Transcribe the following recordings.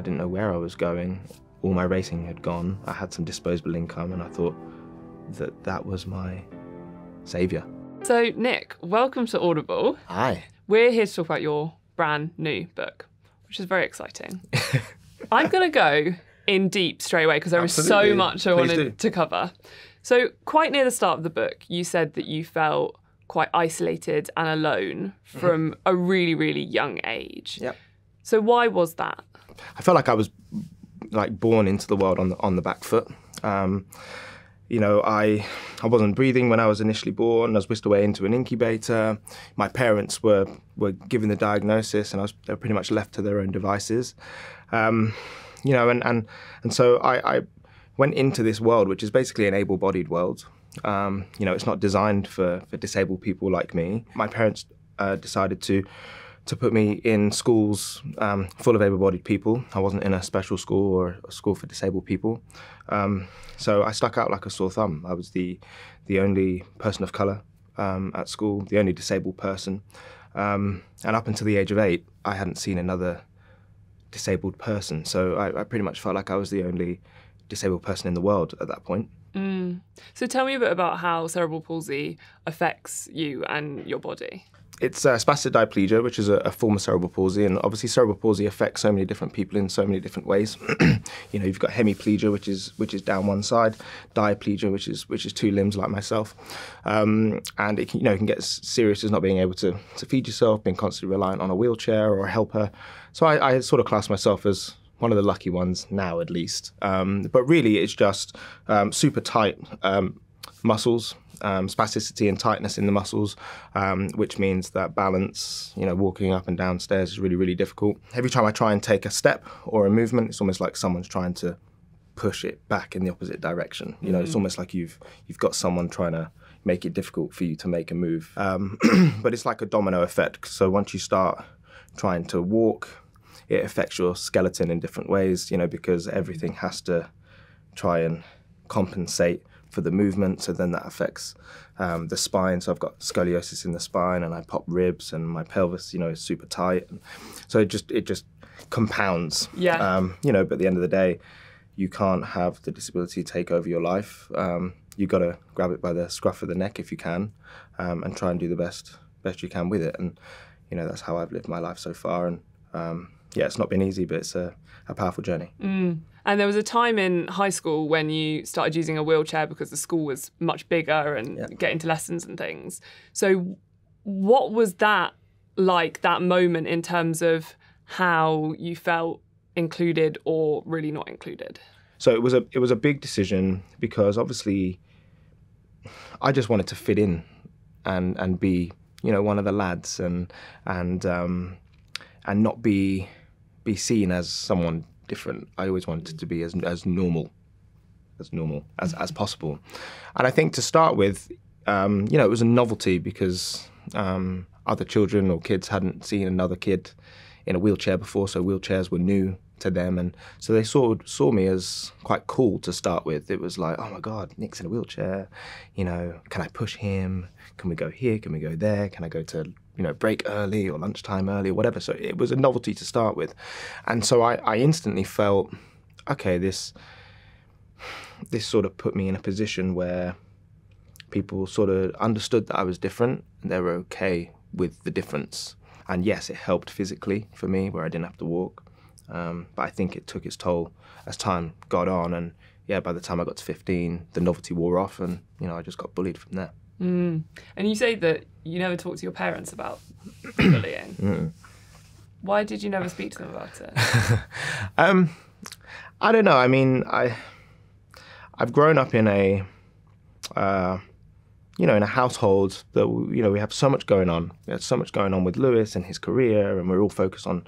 I didn't know where I was going. All my racing had gone. I had some disposable income, and I thought that that was my savior. So, Nick, welcome to Audible. Hi. We're here to talk about your brand new book, which is very exciting. I'm going to go in deep straight away because there is Absolutely. so much I Please wanted do. to cover. So, quite near the start of the book, you said that you felt quite isolated and alone mm-hmm. from a really, really young age. Yep. So, why was that? I felt like I was like born into the world on the on the back foot. Um, you know, I I wasn't breathing when I was initially born. I was whisked away into an incubator. My parents were were given the diagnosis, and I was they were pretty much left to their own devices. Um, you know, and and and so I, I went into this world, which is basically an able-bodied world. Um, you know, it's not designed for for disabled people like me. My parents uh, decided to to put me in schools um, full of able-bodied people. I wasn't in a special school or a school for disabled people. Um, so I stuck out like a sore thumb. I was the the only person of color um, at school, the only disabled person, um, and up until the age of eight, I hadn't seen another disabled person. So I, I pretty much felt like I was the only disabled person in the world at that point. So, tell me a bit about how cerebral palsy affects you and your body. It's uh, spastic diplegia, which is a, a form of cerebral palsy, and obviously cerebral palsy affects so many different people in so many different ways. you know, you've got hemiplegia, which is which is down one side, diplegia, which is which is two limbs, like myself, um, and it can, you know it can get serious as not being able to to feed yourself, being constantly reliant on a wheelchair or a helper. So I, I sort of class myself as one of the lucky ones now, at least. Um, but really, it's just um, super tight um, muscles, um, spasticity and tightness in the muscles, um, which means that balance, you know, walking up and down stairs is really, really difficult. Every time I try and take a step or a movement, it's almost like someone's trying to push it back in the opposite direction. You know, it's almost like you've you've got someone trying to make it difficult for you to make a move. Um, but it's like a domino effect. So once you start trying to walk, it affects your skeleton in different ways. You know, because everything has to try and compensate for the movement. So then that affects um, the spine. So I've got scoliosis in the spine, and I pop ribs, and my pelvis, you know, is super tight. And so it just it just compounds. Yeah. Um, you know, but at the end of the day, you can't have the disability take over your life. Um, you got to grab it by the scruff of the neck if you can, um, and try and do the best best you can with it. And you know, that's how I've lived my life so far. And um, yeah, it's not been easy, but it's a, a powerful journey. And there was a time in high school when you started using a wheelchair because the school was much bigger and getting to lessons and things. So, what was that like, that moment in terms of how you felt included or really not included? So it was a it was a big decision because obviously I just wanted to fit in and and be you know one of the lads and and um, and not be be seen as someone different. I always wanted to be as as normal as normal as as possible. And I think to start with, um, you know, it was a novelty because um, other children or kids hadn't seen another kid in a wheelchair before, so wheelchairs were new to them, and so they saw saw me as quite cool to start with. It was like, oh my god, Nick's in a wheelchair. You know, can I push him? Can we go here? Can we go there? Can I go to you know break early or lunchtime early or whatever? So it was a novelty to start with, and so I, I instantly felt, okay, this this sort of put me in a position where people sort of understood that I was different and they were okay with the difference. And yes, it helped physically for me where I didn't have to walk. Um, but I think it took its toll as time got on. And yeah, by the time I got to 15, the novelty wore off and, you know, I just got bullied from there. And you say that you never talked to your parents about bullying. Why did you never speak to them about it? Um, I don't know. I mean, I I've grown up in a uh, you know in a household that you know we have so much going on. There's so much going on with Lewis and his career, and we're all focused on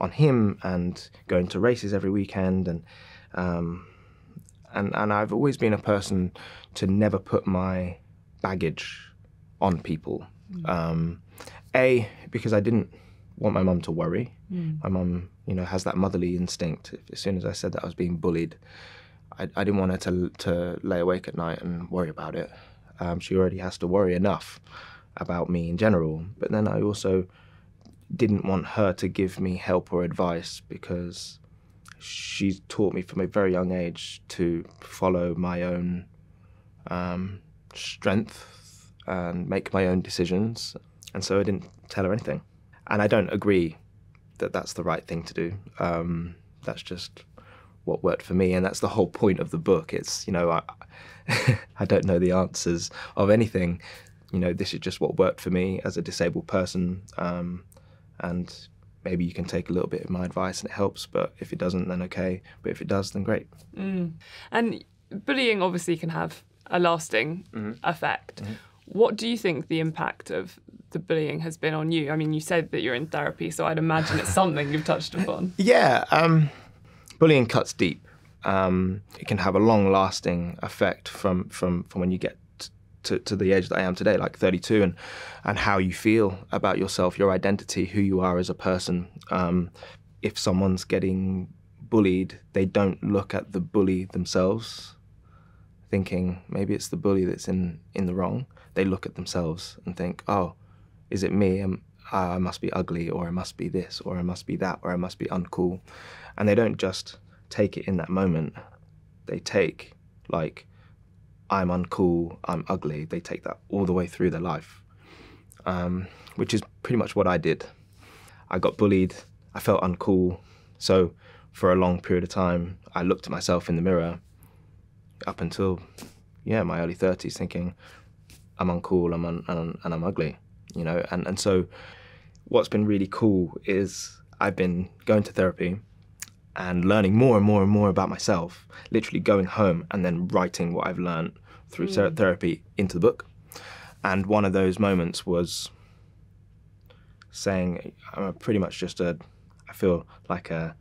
on him and going to races every weekend and um, and and I've always been a person to never put my baggage on people. Um, a because I didn't want my mum to worry. My mum, you know, has that motherly instinct. As soon as I said that I was being bullied, I, I didn't want her to to lay awake at night and worry about it. Um, she already has to worry enough about me in general. But then I also didn't want her to give me help or advice because she's taught me from a very young age to follow my own um, strength and make my own decisions. And so I didn't tell her anything. And I don't agree that that's the right thing to do. Um, that's just what worked for me, and that's the whole point of the book. It's you know I I don't know the answers of anything. You know this is just what worked for me as a disabled person, um, and maybe you can take a little bit of my advice and it helps. But if it doesn't, then okay. But if it does, then great. Mm. And bullying obviously can have a lasting mm-hmm. effect. Mm-hmm. What do you think the impact of the bullying has been on you? I mean, you said that you're in therapy, so I'd imagine it's something you've touched upon. Yeah, um, bullying cuts deep. Um, it can have a long-lasting effect from from from when you get to, to the age that I am today, like 32, and and how you feel about yourself, your identity, who you are as a person. Um, if someone's getting bullied, they don't look at the bully themselves, thinking maybe it's the bully that's in in the wrong. They look at themselves and think, oh, is it me? Am, I must be ugly, or I must be this, or I must be that, or I must be uncool. And they don't just take it in that moment. They take, like, I'm uncool, I'm ugly. They take that all the way through their life, um, which is pretty much what I did. I got bullied, I felt uncool. So, for a long period of time, I looked at myself in the mirror up until, yeah, my early 30s, thinking, I'm uncool, I'm un- and, and I'm ugly you know. And and so, what's been really cool is I've been going to therapy and learning more and more and more about myself. Literally going home and then writing what I've learned through mm. therapy into the book. And one of those moments was saying, I'm pretty much just a, I feel like a,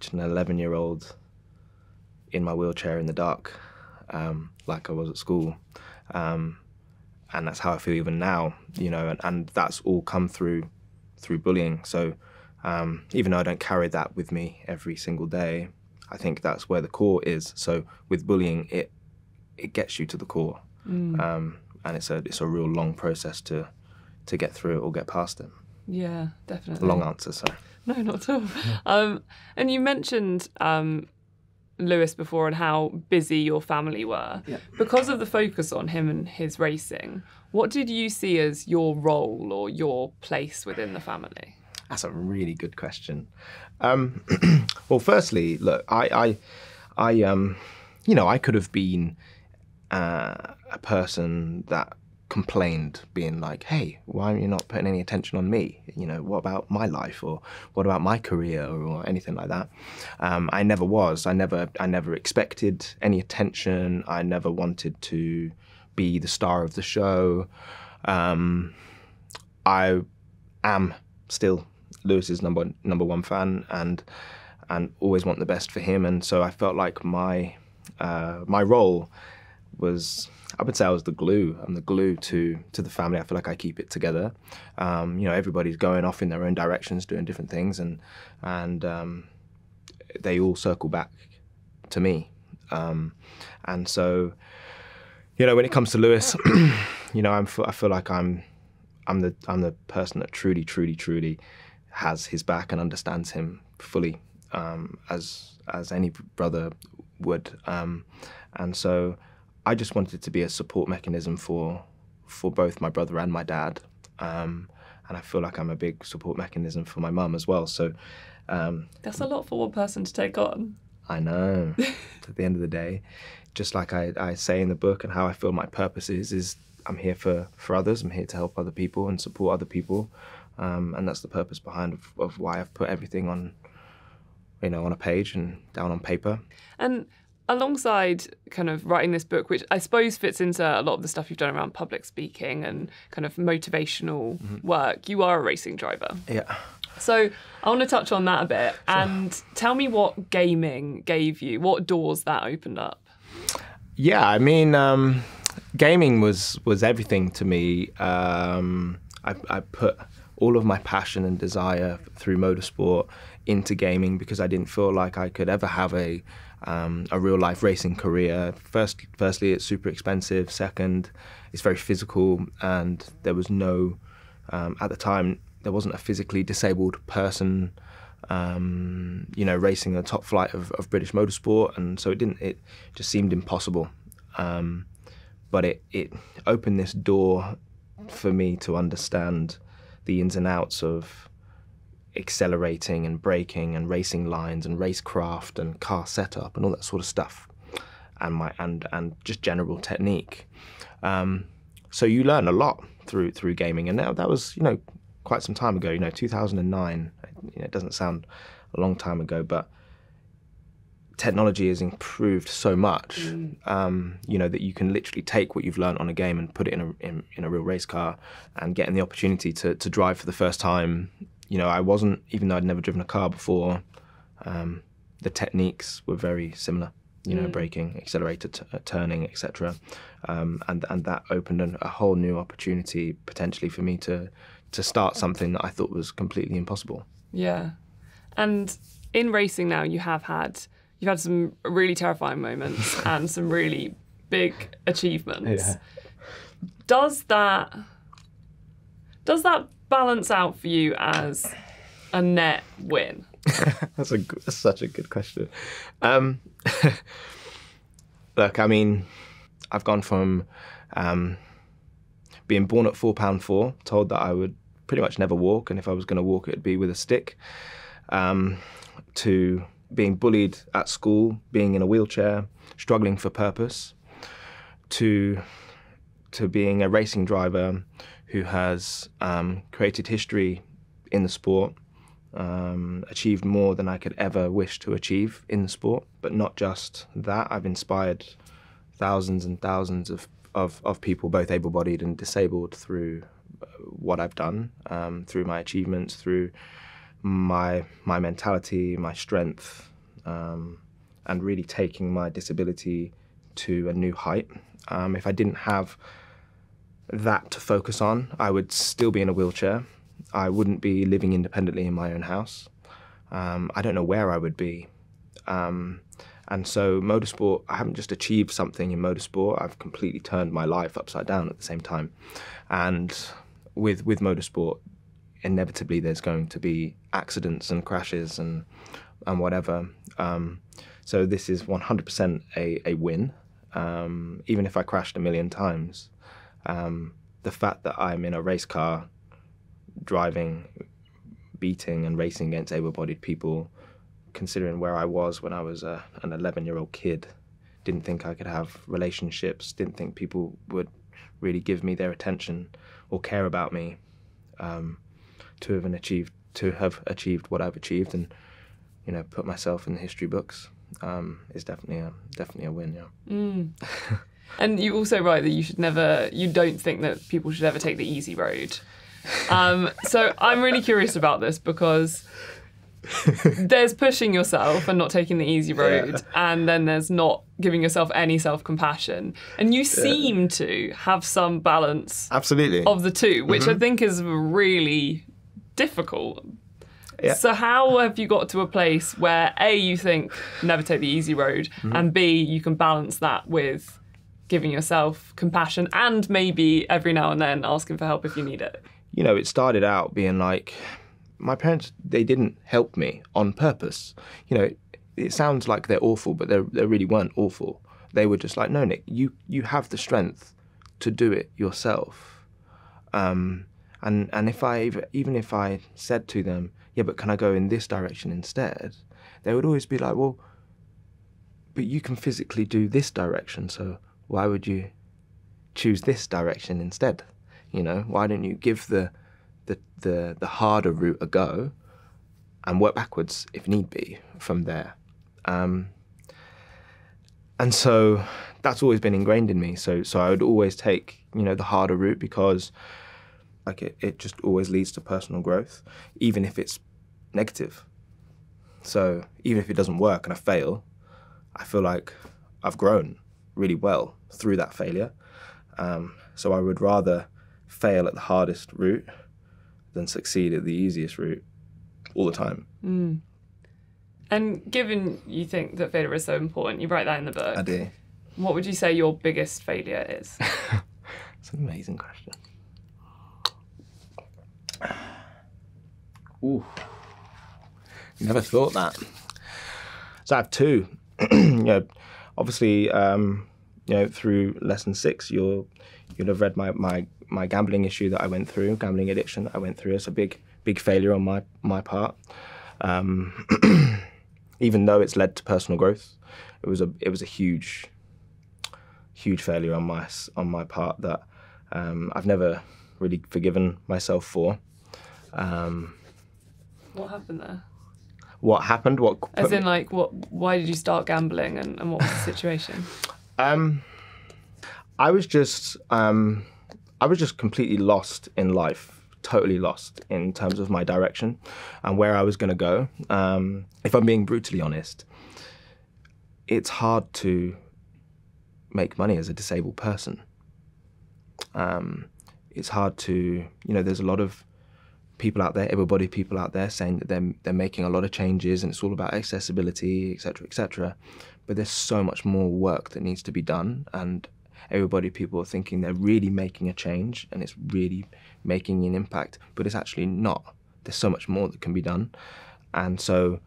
just an 11 year old in my wheelchair in the dark, um, like I was at school. Um, and that's how I feel even now, you know, and, and that's all come through through bullying. So um, even though I don't carry that with me every single day, I think that's where the core is. So with bullying, it it gets you to the core, mm. um, and it's a it's a real long process to to get through it or get past it. Yeah, definitely. Long answer, sorry. No, not at all. um, and you mentioned um, Lewis before and how busy your family were. Yeah. Because of the focus on him and his racing, what did you see as your role or your place within the family? That's a really good question. Um, well, firstly, look, I, I, I, um, you know, I could have been uh, a person that complained, being like, "Hey, why are you not putting any attention on me? You know, what about my life, or what about my career, or anything like that?" Um, I never was. I never. I never expected any attention. I never wanted to be the star of the show. Um, I am still Lewis's number number one fan, and and always want the best for him. And so I felt like my uh, my role was I would say I was the glue. I'm the glue to to the family. I feel like I keep it together. Um, you know, everybody's going off in their own directions, doing different things, and and um, they all circle back to me. Um, and so, you know, when it comes to Lewis, you know, I'm I feel like I'm I'm the I'm the person that truly, truly, truly has his back and understands him fully, um, as as any brother would. Um, and so I just wanted it to be a support mechanism for for both my brother and my dad. Um, and I feel like I'm a big support mechanism for my mum as well. So um, that's a lot for one person to take on. I know. At the end of the day, just like I, I say in the book, and how I feel my purpose is, is I'm here for, for others. I'm here to help other people and support other people, um, and that's the purpose behind of, of why I've put everything on, you know, on a page and down on paper. And alongside kind of writing this book, which I suppose fits into a lot of the stuff you've done around public speaking and kind of motivational mm-hmm. work, you are a racing driver. Yeah. So I want to touch on that a bit sure. and tell me what gaming gave you, what doors that opened up. Yeah, I mean, um, gaming was was everything to me. Um, I, I put all of my passion and desire through motorsport into gaming because I didn't feel like I could ever have a um, a real life racing career. First, firstly, it's super expensive. Second, it's very physical, and there was no um, at the time there wasn't a physically disabled person um, you know, racing the top flight of, of, British motorsport, and so it didn't. It just seemed impossible. Um, but it it opened this door for me to understand the ins and outs of accelerating and braking and racing lines and racecraft and car setup and all that sort of stuff, and my and and just general technique. Um, so you learn a lot through through gaming, and now that was you know quite some time ago. You know, 2009. You know, it doesn't sound a long time ago, but technology has improved so much. Mm. Um, you know that you can literally take what you've learned on a game and put it in a in, in a real race car, and getting the opportunity to to drive for the first time. You know, I wasn't even though I'd never driven a car before. Um, the techniques were very similar you know, mm. braking, accelerator, uh, turning, etc. Um, and and that opened an, a whole new opportunity potentially for me to to start something that I thought was completely impossible. Yeah, and in racing now, you have had you've had some really terrifying moments and some really big achievements. Yeah. Does that does that balance out for you as a net win? that's a that's such a good question. Um, look, I mean, I've gone from um, being born at four pound four, told that I would pretty much never walk, and if I was going to walk, it'd be with a stick, um, to being bullied at school, being in a wheelchair, struggling for purpose, to to being a racing driver who has um, created history in the sport um, achieved more than I could ever wish to achieve in the sport. But not just that, I've inspired thousands and thousands of, of, of people, both able bodied and disabled, through uh, what I've done, um, through my achievements, through my, my mentality, my strength, um, and really taking my disability to a new height. Um, if I didn't have that to focus on, I would still be in a wheelchair. I wouldn't be living independently in my own house. Um, I don't know where I would be. Um, and so, motorsport, I haven't just achieved something in motorsport, I've completely turned my life upside down at the same time. And with, with motorsport, inevitably there's going to be accidents and crashes and, and whatever. Um, so, this is 100% a, a win, um, even if I crashed a million times. Um, the fact that I'm in a race car driving, beating, and racing against able bodied people, considering where I was when I was a, an 11 year old kid. Didn't think I could have relationships, didn't think people would really give me their attention or care about me um, to have achieved to have achieved what I've achieved and you know put myself in the history books um, is definitely a definitely a win. Yeah. Mm. and you also write that you should never you don't think that people should ever take the easy road. Um, so I'm really curious about this because there's pushing yourself and not taking the easy road, yeah. and then there's not giving yourself any self compassion. And you seem yeah. to have some balance absolutely of the two, which mm-hmm. I think is really difficult. Yeah. So how have you got to a place where A you think never take the easy road mm-hmm. and B you can balance that with giving yourself compassion and maybe every now and then asking for help if you need it? you know, it started out being like my parents they didn't help me on purpose. You know, it, it sounds like they're awful, but they they really weren't awful. They were just like, no, Nick, you you have the strength to do it yourself. Um, and and if I even if I said to them, yeah, but can I go in this direction instead? They would always be like, well, but you can physically do this direction, so why would you choose this direction instead? You know, why don't you give the the the, the harder route a go and work backwards if need be from there? Um, and so that's always been ingrained in me. So so I would always take you know the harder route because like it, it just always leads to personal growth, even if it's negative. So even if it doesn't work and I fail, I feel like I've grown really well through that failure. Um, so I would rather fail at the hardest route than succeed at the easiest route all the time. Mm. And given you think that failure is so important, you write that in the book. I do. What would you say your biggest failure is? It's an amazing question. Ooh. Never thought that. So I have two. you know, obviously, um, you know, through lesson six, you'll you'll have read my, my my gambling issue that I went through, gambling addiction that I went through. It's a big big failure on my my part. Um, even though it's led to personal growth, it was a it was a huge huge failure on my on my part that um, I've never really forgiven myself for. Um, what happened there? What happened? What? As in, like, what? Why did you start gambling, and, and what was the situation? Um, I was just, um, I was just completely lost in life, totally lost in terms of my direction and where I was going to go. Um, if I'm being brutally honest, it's hard to make money as a disabled person. Um, it's hard to, you know, there's a lot of people out there, able-bodied people out there, saying that they're they're making a lot of changes and it's all about accessibility, etc., etc. But there's so much more work that needs to be done, and everybody people are thinking they're really making a change and it's really making an impact, but it's actually not. There's so much more that can be done, and so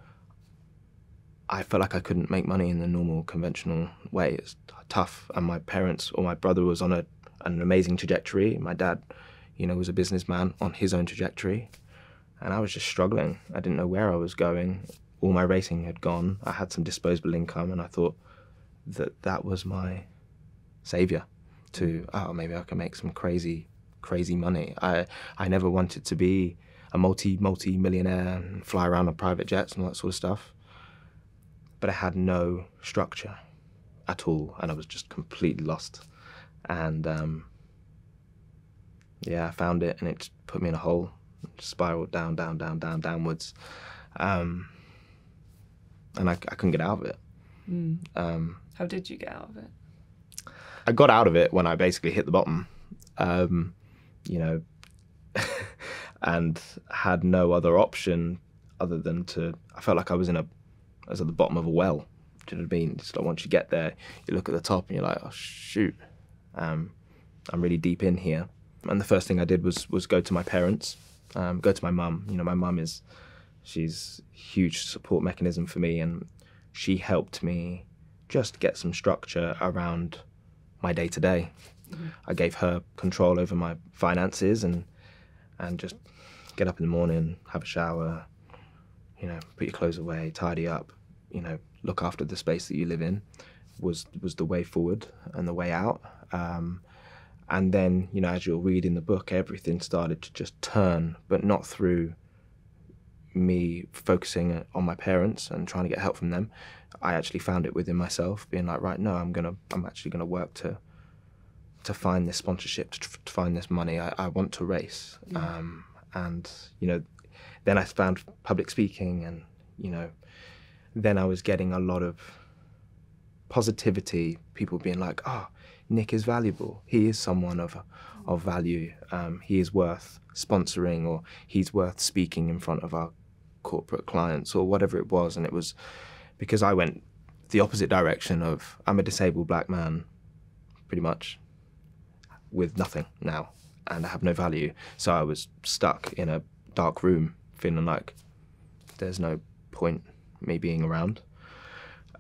I felt like I couldn't make money in the normal conventional way. It's tough, and my parents or my brother was on a an amazing trajectory. My dad you know, was a businessman on his own trajectory. And I was just struggling. I didn't know where I was going. All my racing had gone. I had some disposable income, and I thought that that was my savior to, oh, maybe I can make some crazy, crazy money. I, I never wanted to be a multi, multi millionaire and fly around on private jets and all that sort of stuff. But I had no structure at all, and I was just completely lost. And um, yeah, I found it and it put me in a hole, spiraled down, down, down, down, downwards. Um, and I, I, couldn't get out of it. Mm. Um, How did you get out of it? I got out of it when I basically hit the bottom, um, you know, and had no other option other than to. I felt like I was in a, I was at the bottom of a well. Do you know what I mean? Just like once you get there, you look at the top and you're like, oh shoot, um, I'm really deep in here and the first thing I did was was go to my parents, um, go to my mum. You know, my mum is she's a huge support mechanism for me, and she helped me just get some structure around my day to day. I gave her control over my finances and and just get up in the morning, have a shower, you know, put your clothes away, tidy up, you know, look after the space that you live in was was the way forward and the way out. Um, and then, you know, as you're reading the book, everything started to just turn, but not through me focusing on my parents and trying to get help from them. I actually found it within myself, being like, right, no, I'm gonna, I'm actually gonna work to, to find this sponsorship, to, to find this money. I, I want to race, yeah. um, and you know, then I found public speaking, and you know, then I was getting a lot of positivity. People being like, oh Nick is valuable. He is someone of of value. Um, he is worth sponsoring, or he's worth speaking in front of our corporate clients, or whatever it was. And it was because I went the opposite direction of I'm a disabled black man, pretty much, with nothing now, and I have no value. So I was stuck in a dark room, feeling like there's no point me being around.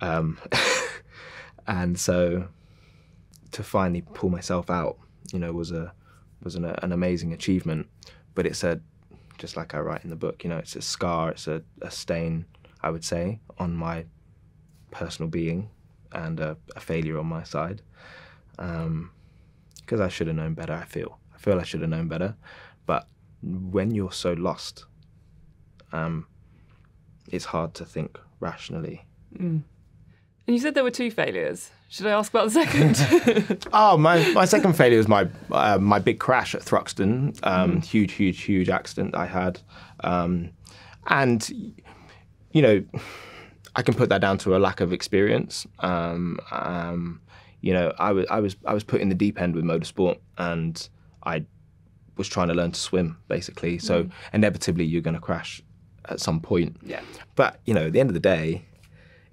Um, and so to finally pull myself out, you know, was a was an, an amazing achievement. But it's a just like I write in the book, you know, it's a scar, it's a, a stain, I would say, on my personal being and a, a failure on my side. Because um, I should have known better, I feel. I feel I should have known better. But when you're so lost, um, it's hard to think rationally. Mm. And you said there were two failures. Should I ask about the second? oh, my, my second failure was my uh, my big crash at Thruxton. Um, mm. Huge, huge, huge accident I had, um, and you know, I can put that down to a lack of experience. Um, um you know, I was I was I was put in the deep end with motorsport, and I was trying to learn to swim basically. So mm. inevitably, you're going to crash at some point. Yeah. But you know, at the end of the day,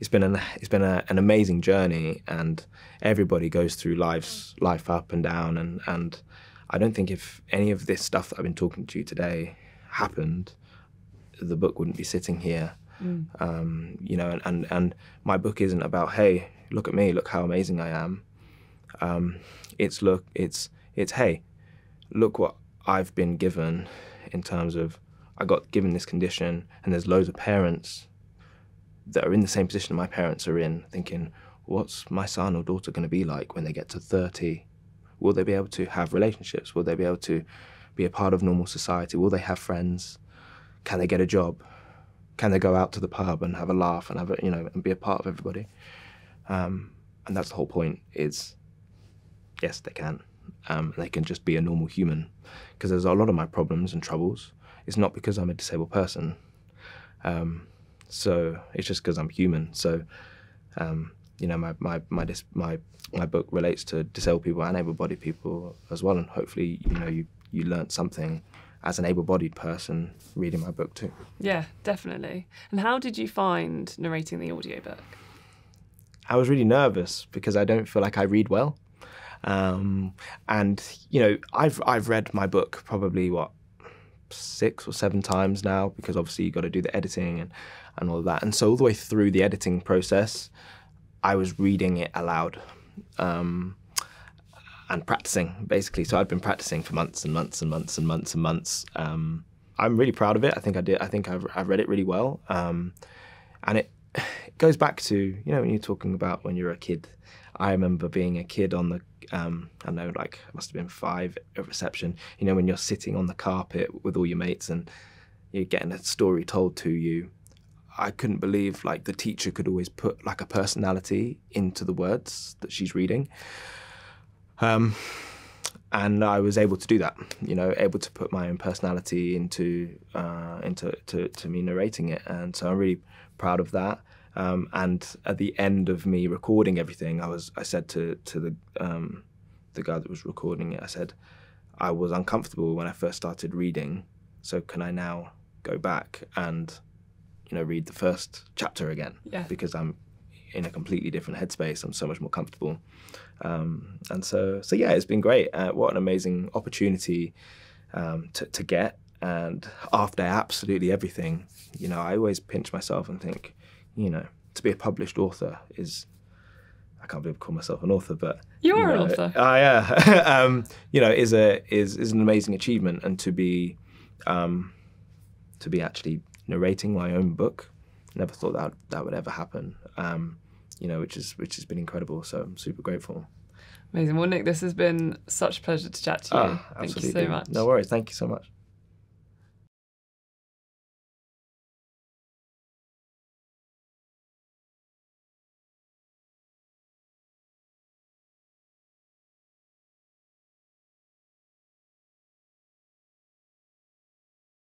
it's been an it's been a, an amazing journey, and everybody goes through life's life up and down, and and I don't think if any of this stuff that I've been talking to you today happened, the book wouldn't be sitting here. Mm. Um, you know, and, and and my book isn't about hey, look at me, look how amazing I am. Um, it's look, it's it's hey, look what I've been given in terms of I got given this condition, and there's loads of parents that are in the same position my parents are in, thinking, what's my son or daughter going to be like when they get to 30? Will they be able to have relationships? Will they be able to be a part of normal society? Will they have friends? Can they get a job? Can they go out to the pub and have a laugh and have a, you know and be a part of everybody? Um, and that's the whole point. Is yes, they can. Um, they can just be a normal human. Because there's a lot of my problems and troubles. It's not because I'm a disabled person. Um, so it's just because I'm human. So um, you know, my my my my my book relates to disabled people and able-bodied people as well, and hopefully, you know, you you learned something as an able-bodied person reading my book too. Yeah, definitely. And how did you find narrating the audiobook? I was really nervous because I don't feel like I read well. Um, and you know, I've I've read my book probably what six or seven times now because obviously you got to do the editing and and all of that. And so all the way through the editing process, I was reading it aloud um, and practicing basically. So I'd been practicing for months and months and months and months and months. Um, I'm really proud of it. I think I did. I think I've, I've read it really well, um, and it, it goes back to you know when you're talking about when you're a kid. I remember being a kid on the um, I know like must have been five at reception. You know when you're sitting on the carpet with all your mates and you're getting a story told to you I couldn't believe like the teacher could always put like a personality into the words that she's reading. Um, and I was able to do that, you know, able to put my own personality into uh, into to, to me narrating it, and so I'm really proud of that. Um, and at the end of me recording everything, I was I said to to the um, the guy that was recording it, I said I was uncomfortable when I first started reading, so can I now go back and you know, read the first chapter again yeah. because I'm in a completely different headspace. I'm so much more comfortable, um, and so so yeah, it's been great. Uh, what an amazing opportunity um, to to get. And after absolutely everything, you know, I always pinch myself and think, you know, to be a published author is I can't believe I call myself an author, but you are you know, an author. Oh yeah, um, you know, is a is is an amazing achievement, and to be um, to be actually narrating my own book. Never thought that that would ever happen. Um, you know, which is which has been incredible. So I'm super grateful. Amazing. Well, Nick, this has been such a pleasure to chat to you. Oh, Thank you so much. No worries. Thank you so much.